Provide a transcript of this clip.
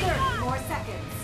Thirty more seconds.